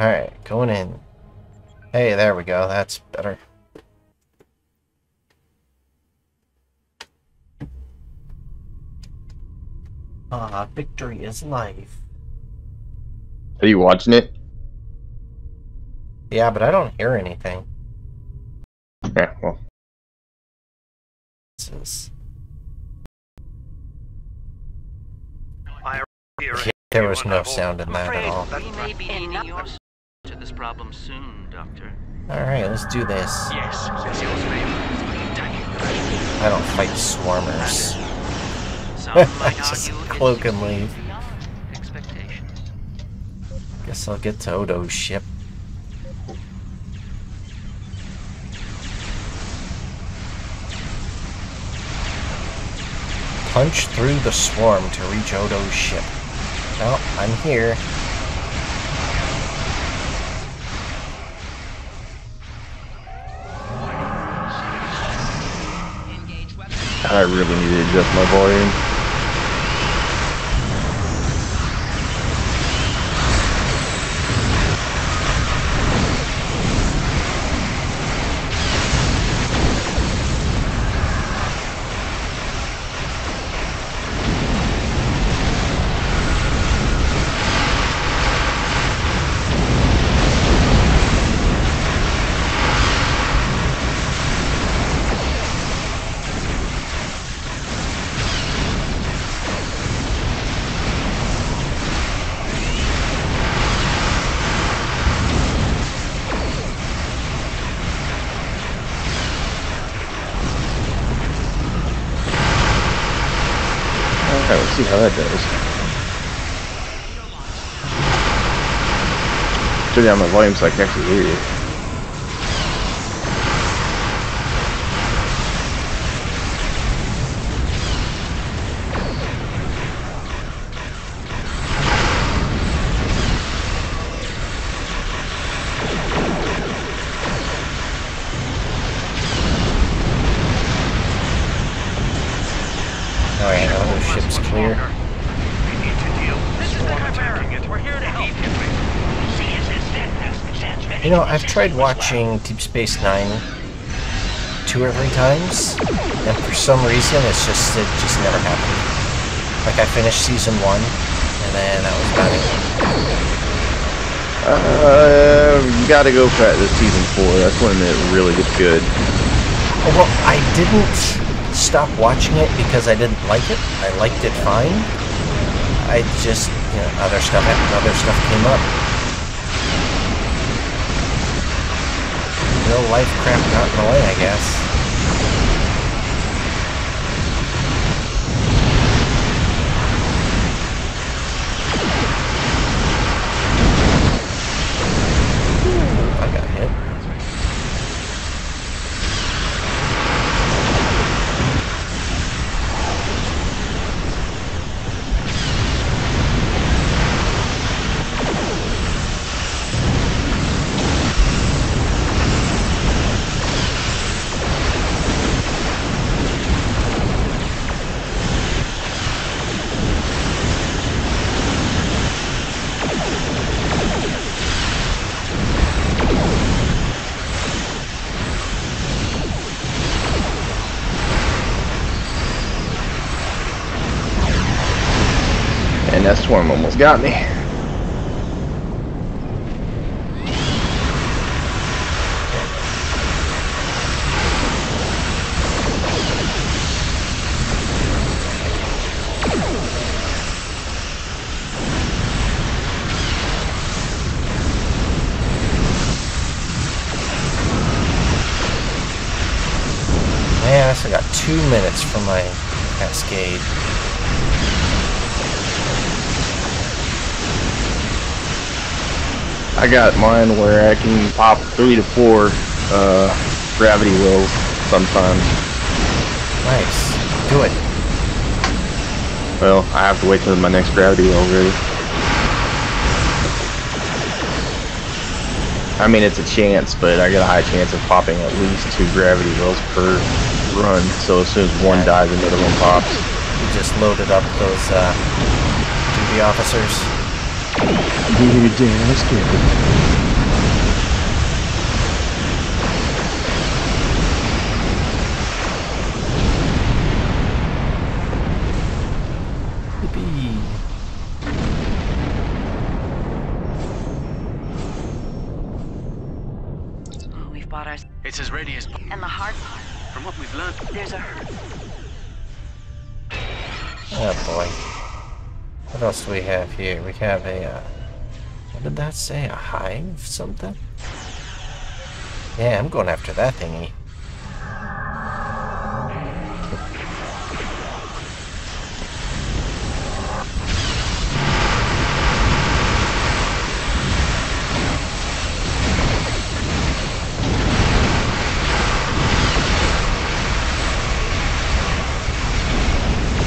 Alright, going in. Hey, there we go. That's better. Ah, victory is life. Are you watching it? Yeah, but I don't hear anything. Yeah, well. This is... There was no sound in that at all. This problem soon, Doctor. Alright, let's do this. Yes, I don't fight swarmers. Might Just cloak and leave. Guess I'll get to Odo's ship. Punch through the swarm to reach Odo's ship. Well, I'm here. I really need to adjust my volume. That does. Turn down my volume so I can actually hear you. Alright, Odo's ship's clear. You know, I've tried watching Deep Space Nine two or three times, and for some reason, it's just it just never happened. Like I finished season one, and then that was about it. Uh, you gotta go for the season four. That's when it really gets good. Oh, Well, I didn't stop watching it because I didn't like it. I liked it fine. I just, you know, other stuff, other stuff came up. Real life crap got in the way, I guess. That swarm almost got me. Man, I got two minutes for my cascade. I got mine where I can pop three to four uh, gravity wells sometimes. Nice. Do it. Well, I have to wait till my next gravity well ready. I mean, it's a chance, but I got a high chance of popping at least two gravity wells per run. So as soon as one dies, another one pops. You just loaded up those uh, duty officers. Did it just kidding. It's as ready as. And the hard part. From what we've learned, there's a. Oh boy. What else do we have here? We have a, uh, what did that say? A hive something? Yeah, I'm going after that thingy.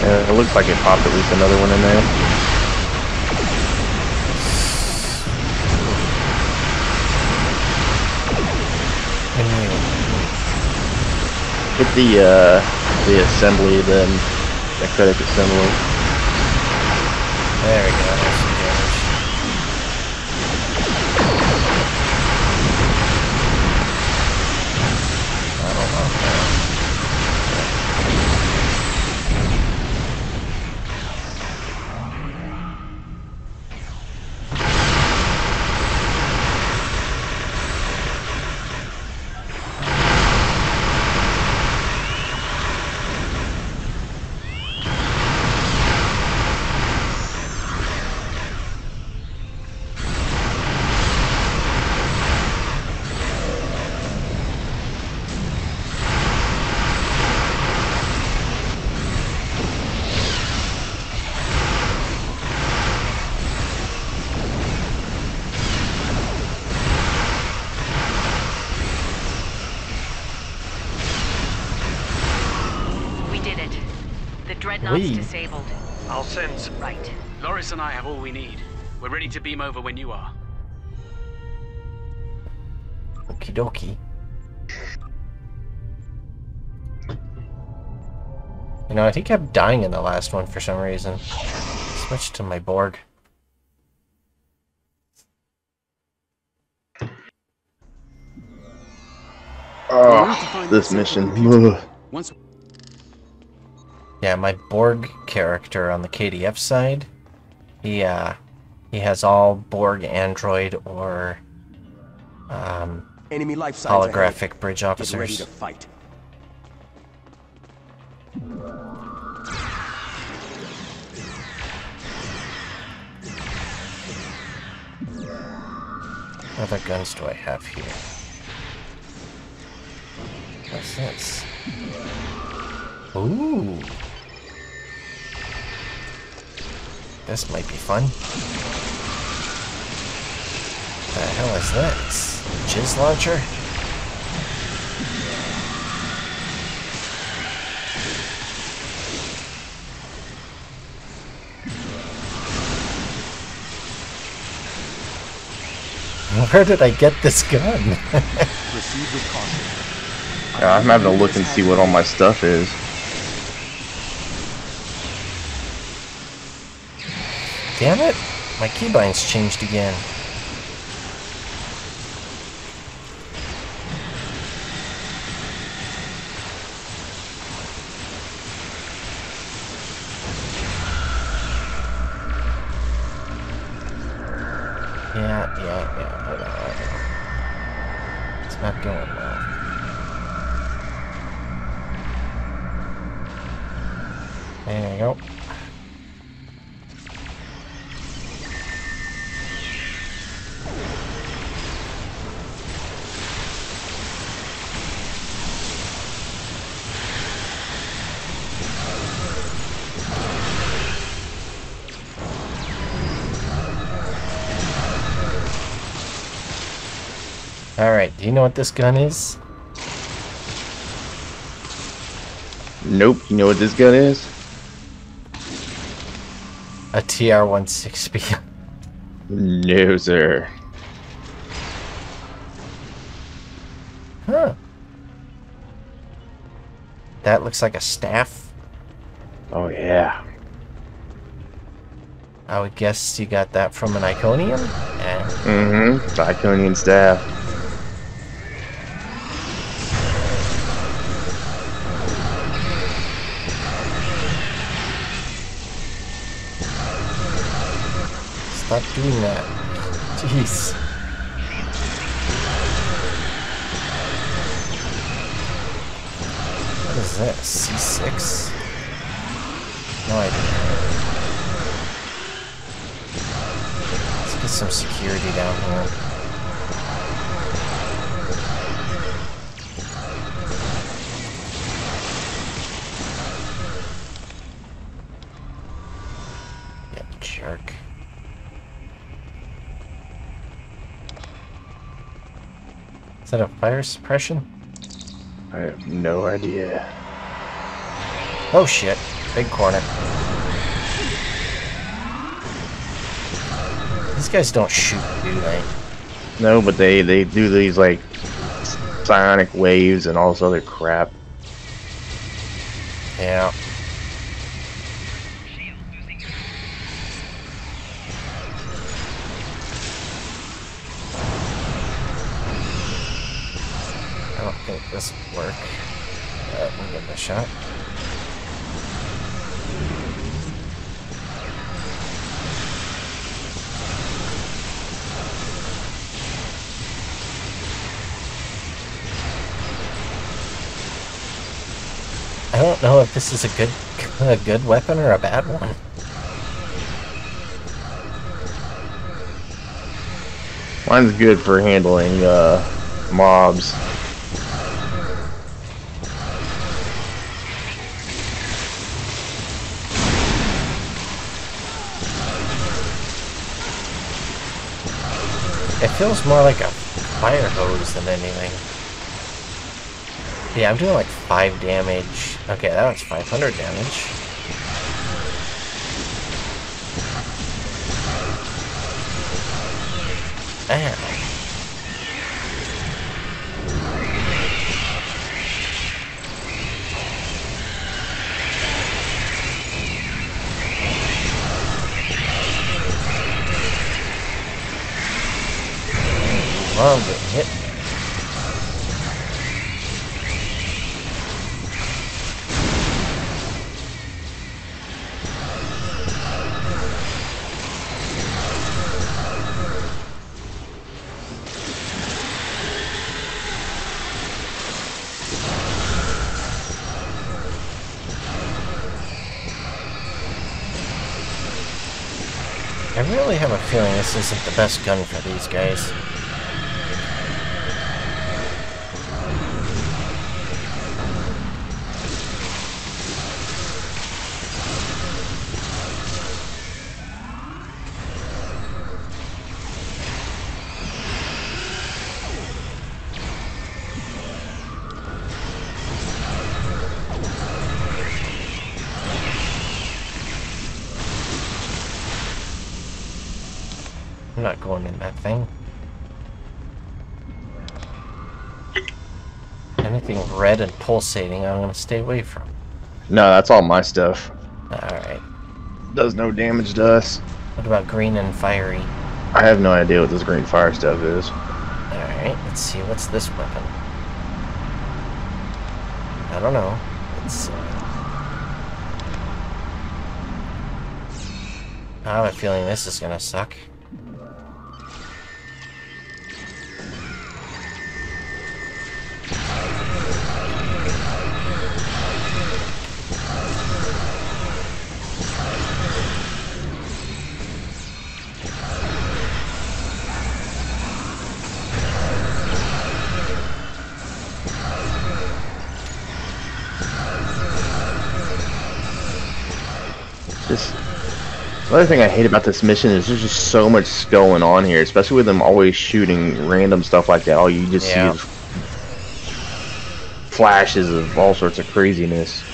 Yeah, it looks like it popped at least another one in there. The uh, the assembly, then the credit assembly. there we go, The dreadnought's We? disabled. I'll send. Right. Loris and I have all we need. We're ready to beam over when you are. Okie dokie. You know, he kept dying in the last one for some reason. Switch to my Borg. Oh, this mission. Ugh. Once Yeah, my Borg character on the KDF side, he uh, he has all Borg android or um, Enemy life signs ahead. holographic bridge Get ready officers. to fight. What other guns do I have here? What's this? Ooh. This might be fun. What The hell is this? Jizz launcher? Where did I get this gun? Proceed with caution. Yeah, I'm having to look and see what all my stuff is. Damn it! My keybinds changed again. Yeah, yeah, yeah, It's not going well. There you go. You know what this gun is? Nope. You know what this gun is? A TR-16B. No, sir. huh. That looks like a staff. Oh yeah. I would guess you got that from an Iconian? Eh. Mm-hmm. The Iconian staff. Not doing that. Jeez. What is that? C6? No idea. Let's get some security down here. That a fire suppression? I have no idea. Oh shit. Big corner. These guys don't shoot, do they? No, but they they do these like psionic waves and all this other crap. Yeah. Don't know if this is a good a good weapon or a bad one. Mine's good for handling uh, mobs. It feels more like a fire hose than anything. Yeah, I'm doing like 5 damage. Okay, that was 500 damage. Damn. I really have a feeling this isn't the best gun for these guys. Red and pulsating, I'm gonna stay away from. No, that's all my stuff. Alright. Does no damage to us. What about green and fiery? I have no idea what this green fire stuff is. Alright, let's see. What's this weapon? I don't know. Let's see. I have a feeling this is gonna suck. The other thing I hate about this mission is there's just so much going on here, especially with them always shooting random stuff like that. All you just Yeah. see is flashes of all sorts of craziness.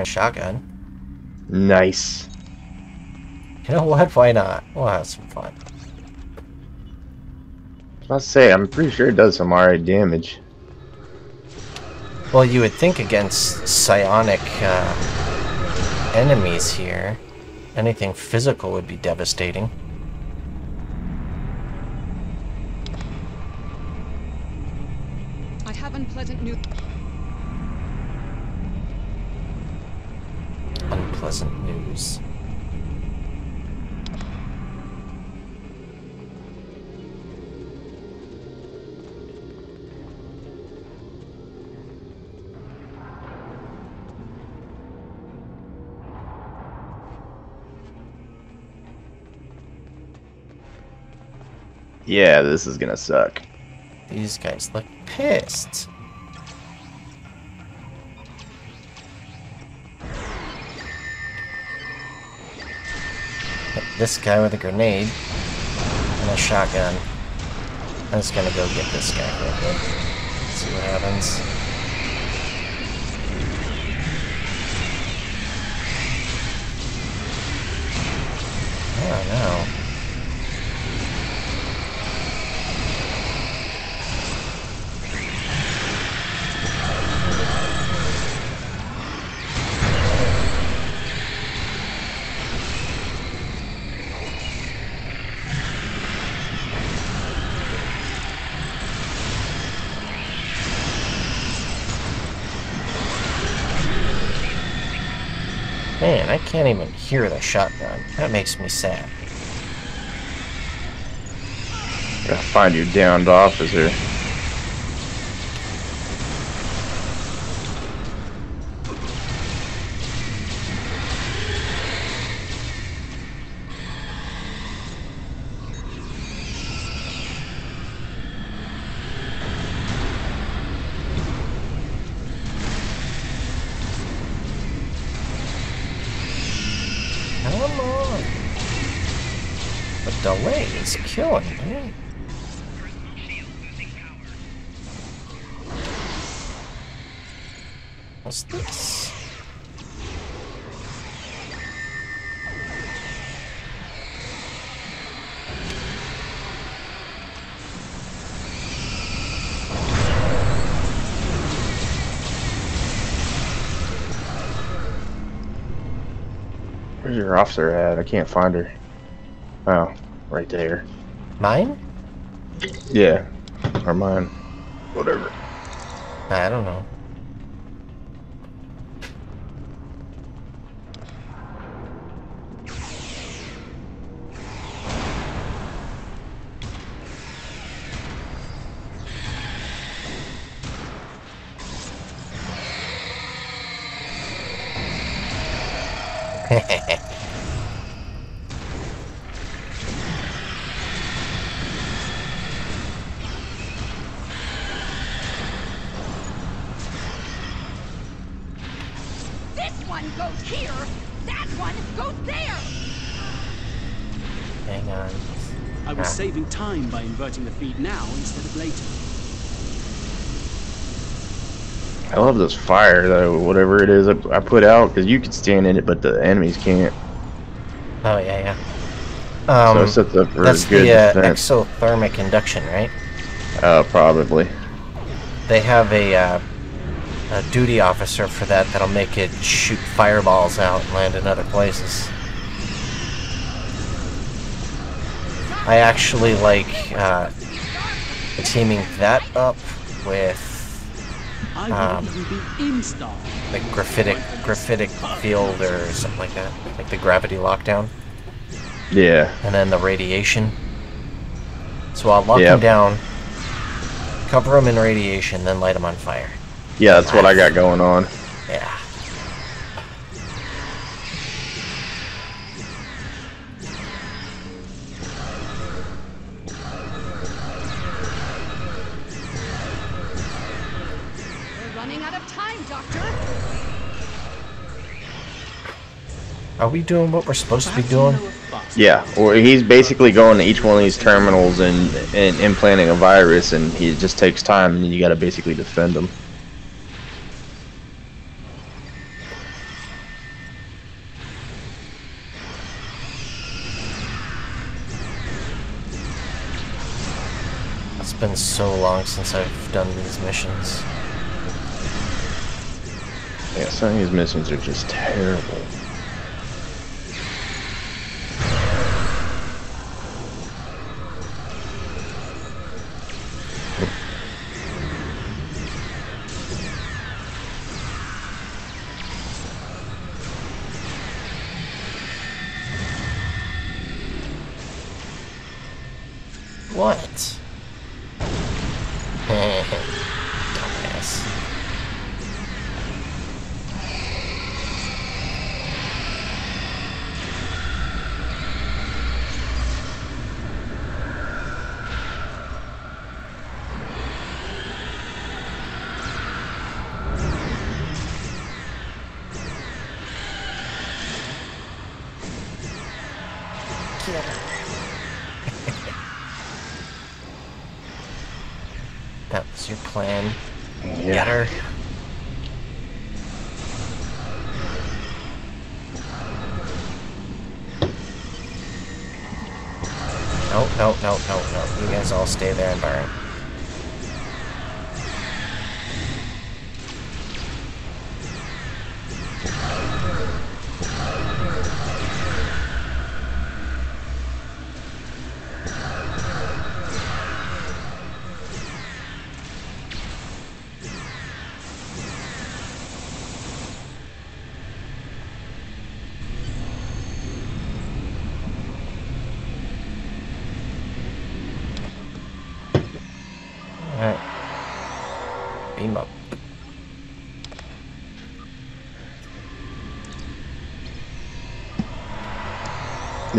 A shotgun. Nice. You know what? Why not? We'll have some fun. I was say, I'm pretty sure it does some alright damage. Well, you would think against psionic uh, enemies here, anything physical would be devastating. I have unpleasant news. Unpleasant news. Yeah, this is gonna suck. These guys look pissed. This guy with a grenade and a shotgun. I'm just gonna go get this guy real quick. See what happens. Oh no. Man, I can't even hear the shotgun. That makes me sad. Gotta find your downed officer. Where's your officer at? I can't find her. Oh, right there. Mine? Yeah. Or mine. Whatever. I don't know. Time the feed now instead of later. I love this fire, though, whatever it is I I put out, because you can stand in it, but the enemies can't. Oh, yeah, yeah. Um, so it sets up for that's good the uh, exothermic induction, right? Uh, probably. They have a, uh, a duty officer for that that'll make it shoot fireballs out and land in other places. I actually like uh, teaming that up with I would Um, even be installed. like graphitic graphitic field or something like that, like the gravity lockdown, Yeah. and then the radiation. So I'll lock Yep. them down, cover them in radiation, then light them on fire. Yeah, that's what I got going on. Yeah. we doing what we're supposed to be doing? Yeah, or he's basically going to each one of these terminals and, and implanting a virus, and he just takes time, and you got to basically defend him. It's been so long since I've done these missions. Yeah, some of these missions are just terrible.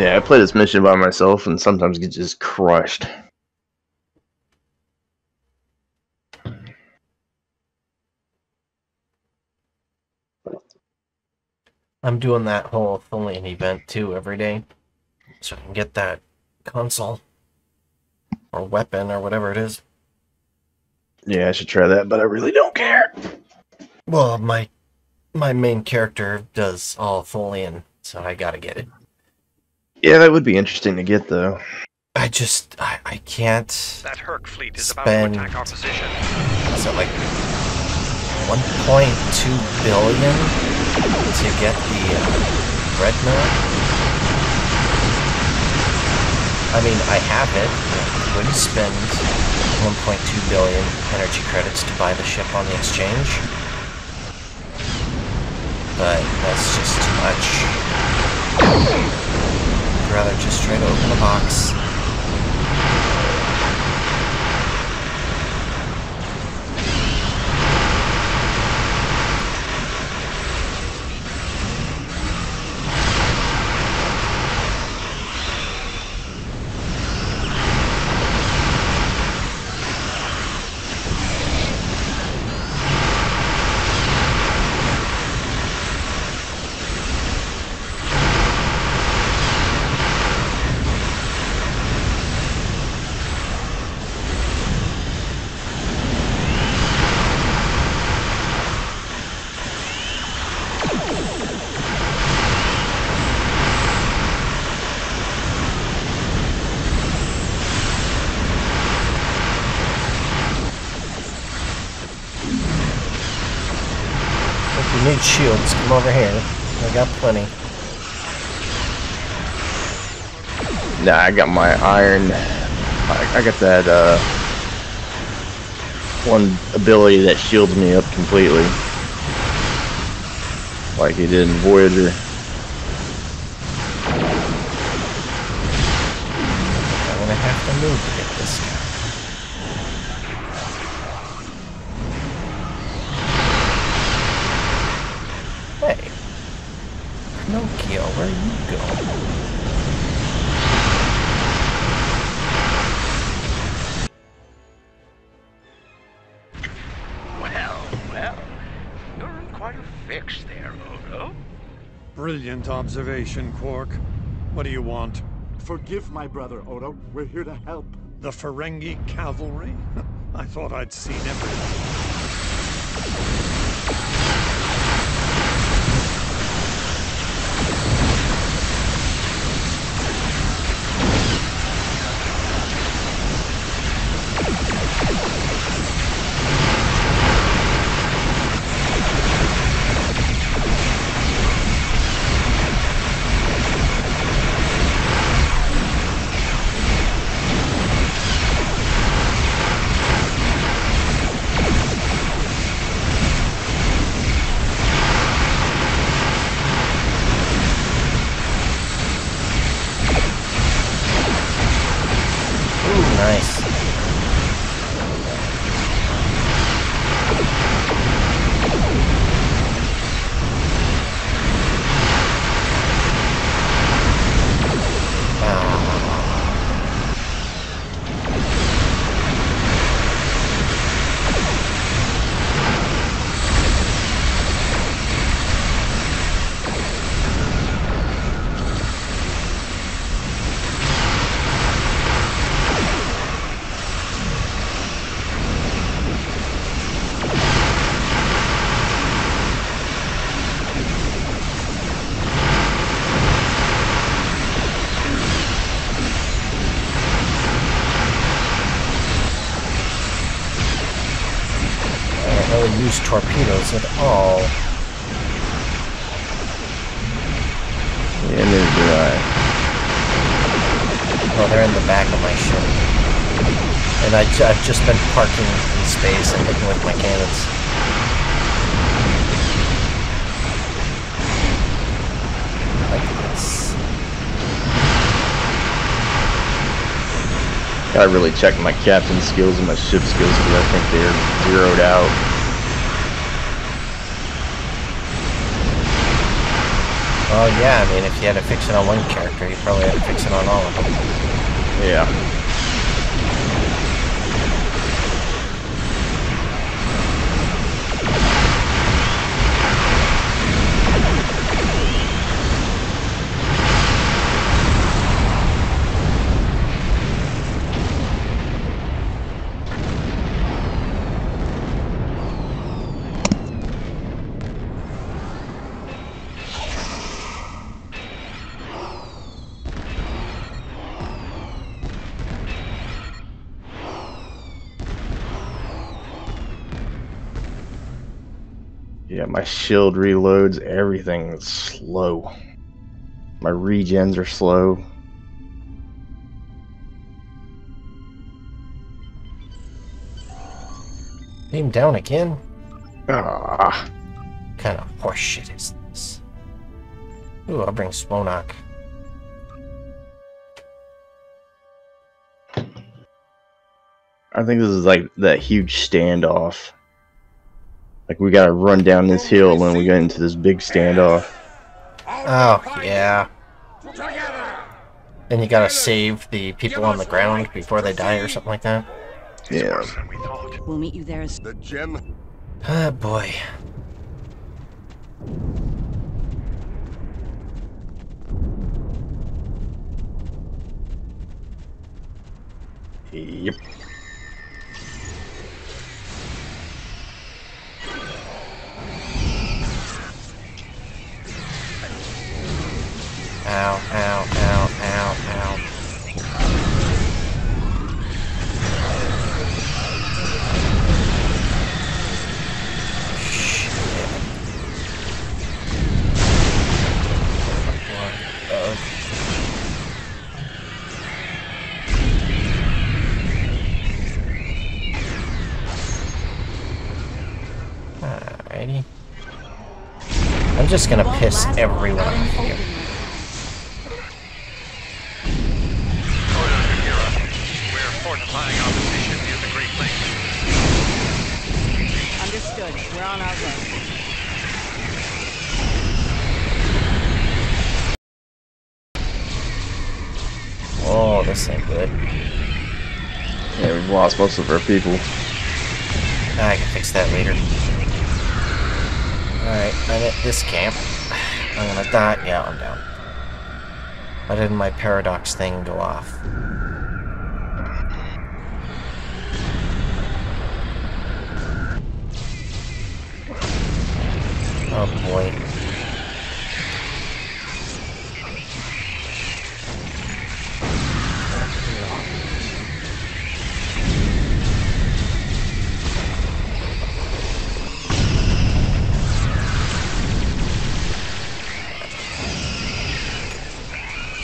Yeah, I play this mission by myself and sometimes get just crushed. I'm doing that whole Tholian event too every day. So I can get that console. Or weapon or whatever it is. Yeah, I should try that, but I really don't care. Well, my my main character does all Tholian, so I gotta get it. Yeah, that would be interesting to get though. I just I, I can't That Herc fleet is about to attack our position. is it like 1.2 billion to get the uh, Dreadnought? I mean, I have it. I would spend 1.2 billion energy credits to buy the ship on the exchange. But that's just too much. Rather just try to open the box. If you need come over here. I got plenty. Nah, I got my iron. I, I got that uh, one ability that shields me up completely, like he did in Voyager. I'm gonna have to move to Brilliant observation, Quark. What do you want? Forgive my brother, Odo. We're here to help. The Ferengi cavalry? I thought I'd seen everything. Use torpedoes at all. Yeah, neither do I. Well, they're in the back of my ship. And I, I've just been parking in space and hitting with my cannons. Like this. Gotta really check my captain skills and my ship skills because I think they're zeroed out. Oh yeah, I mean, if you had to fix it on one character, you probably had to fix it on all of them. Yeah. My shield reloads, everything is slow. My regens are slow. Beam down again? Ah, What kind of horseshit is this? Ooh, I'll bring Swonak. I think this is like that huge standoff. Like we gotta run down this hill and we get into this big standoff. Oh, yeah. Then you gotta save the people on the ground before they die or something like that. Yeah. We thought. We'll meet you there as The gem. Ah, boy. Yep. Ow, ow, ow, ow, ow. Just gonna piss everyone off here. We're fortifying our position near the Great Lakes. understood. We're on our way. Oh, this ain't good. Yeah, we've lost most of our people. I can fix that later. Alright, I'm at this camp. I'm gonna die. Yeah, I'm down. Why didn't my paradox thing go off? Oh boy.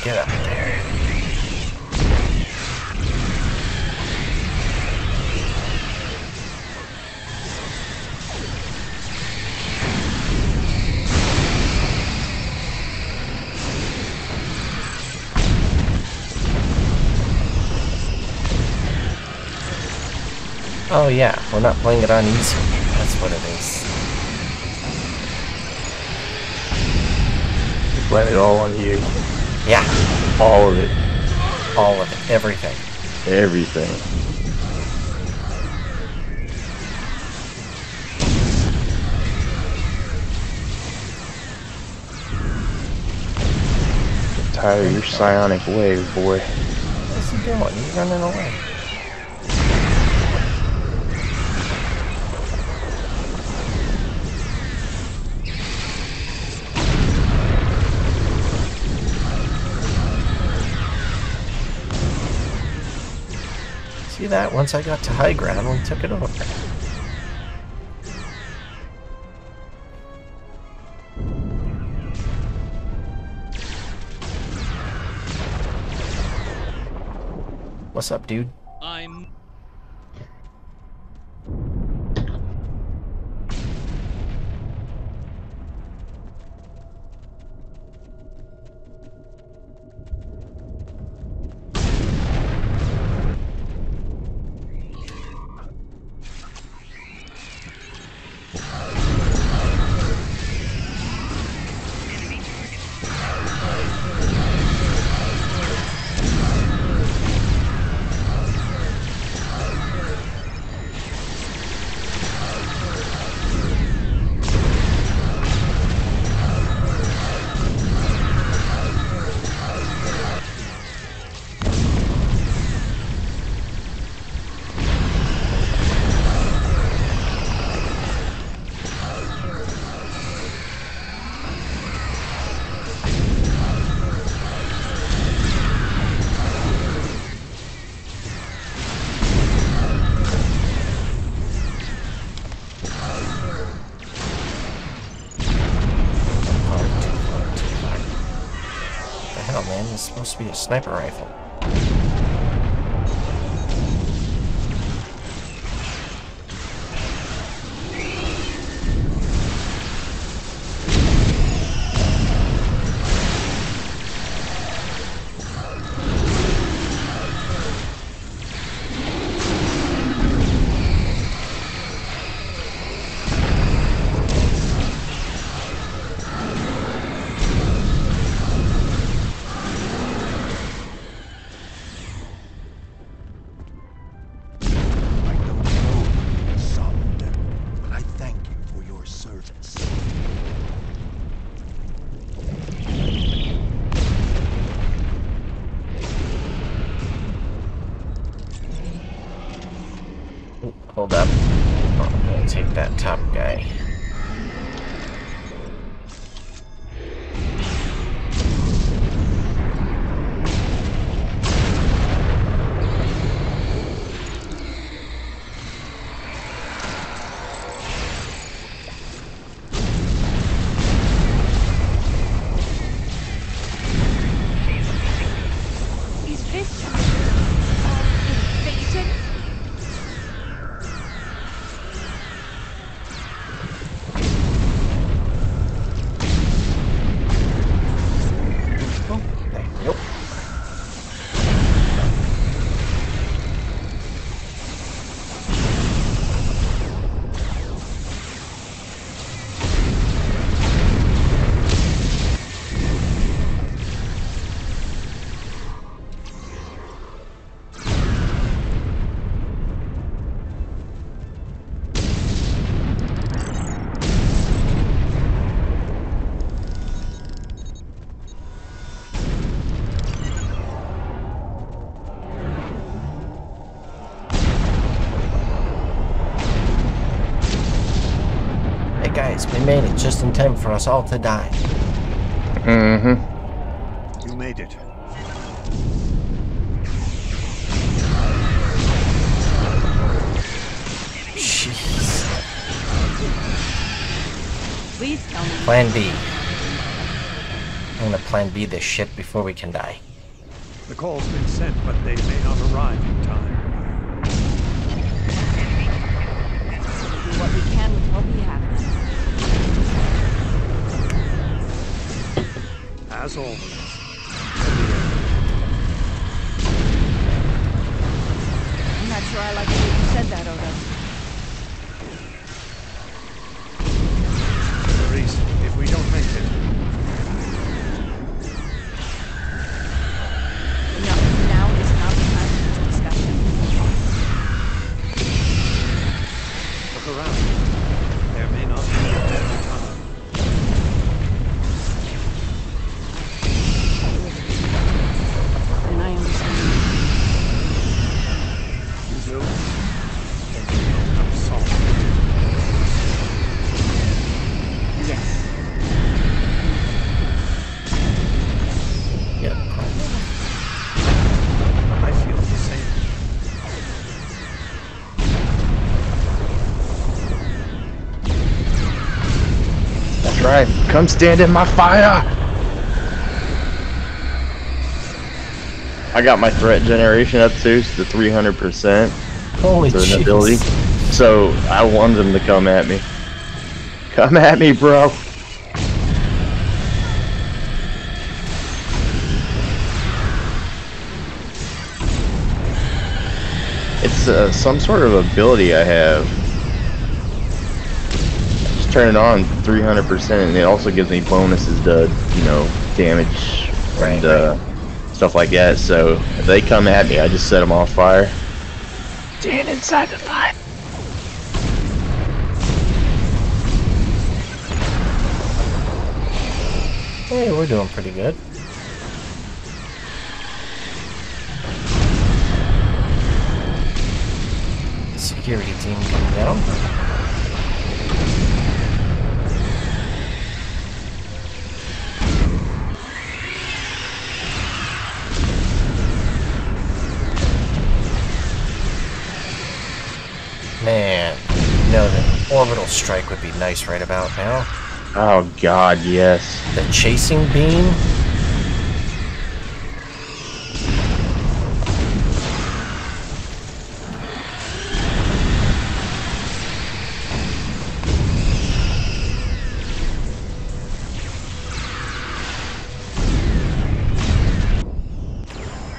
Get up Oh yeah, we're not playing it on easy. That's what it is. Blame it all on you. Yeah, All of it. all of it, everything. Everything. Tired of your psionic wave, boy. What's he doing? He's running away. That? Once I got to high ground, we took it over. What's up, dude? To be a sniper rifle. Made it just in time for us all to die. Mm-hmm. You made it. Jeez. Please tell me. Plan B. I'm gonna plan B this shit before we can die. The call's been sent, but they may not arrive in time. Do what we can with what we have. As always. I'm not sure I like the way you said that. Come stand in my fire. I got my threat generation up too, to 300%. Holy for an ability. So I want them to come at me. Come at me, bro. It's uh, some sort of ability I have. Just turn it on 300% and it also gives me bonuses to, you know, damage Right, and uh, stuff like that. So if they come at me, I just set them on fire. Stand inside the fire. Hey, we're doing pretty good. Security team coming down. Strike would be nice right about now. Oh god, yes. The chasing beam?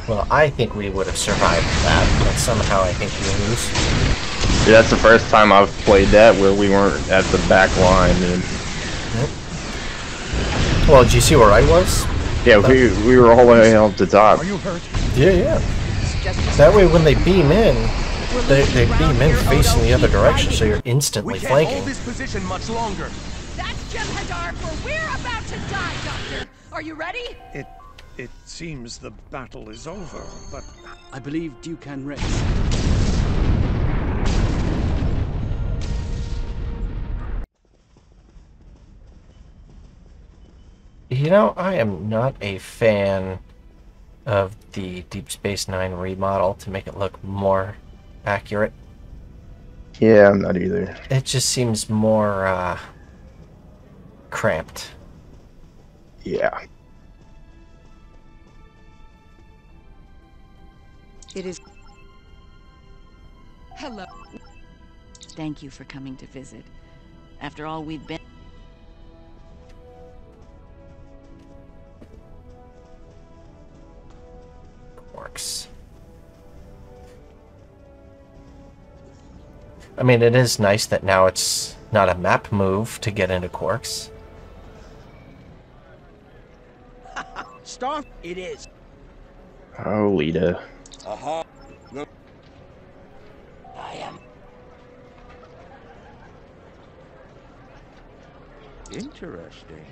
Well, I think we would have survived that, but somehow I think we lose. Yeah, that's the first time I've played that where we weren't at the back line. And Well, did you see where I was? yeah, we we were all the way up the top. Are you hurt? Yeah, yeah. That way when they beam in, they, they beam in facing the other direction, so you're instantly We can't hold this position much longer. That's just Hadar, for we're about to die, Doctor. Are you ready? It it seems the battle is over, but I believe Duke and Rex. You know, I am not a fan of the Deep Space Nine remodel to make it look more accurate. Yeah, I'm not either. It just seems more uh, cramped. Yeah. It is. Hello. Thank you for coming to visit. After all we've been. Works. I mean, it is nice that now it's not a map move to get into Quarks. Star, it is. Oh, Leeta. Uh-huh. I am. Interesting.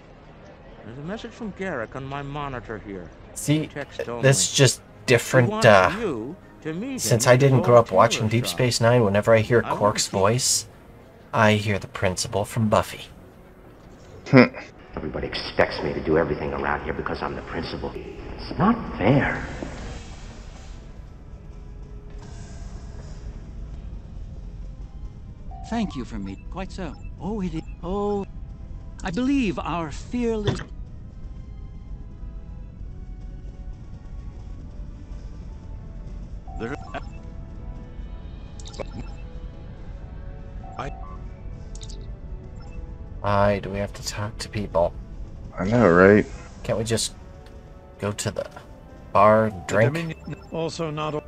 There's a message from Garak on my monitor here. See, Text only. that's just He different. Uh, you to meet since I didn't grow up watching Deep. Space Nine, whenever I hear I want Quark's voice, I hear the principal from Buffy. Everybody expects me to do everything around here because I'm the principal. It's not fair. Thank you for me. Quite so. Oh, it is. Oh, I believe our fearless. Why do we have to talk to people? I know, right? Can't we just go to the bar, the drink? Dominion also not.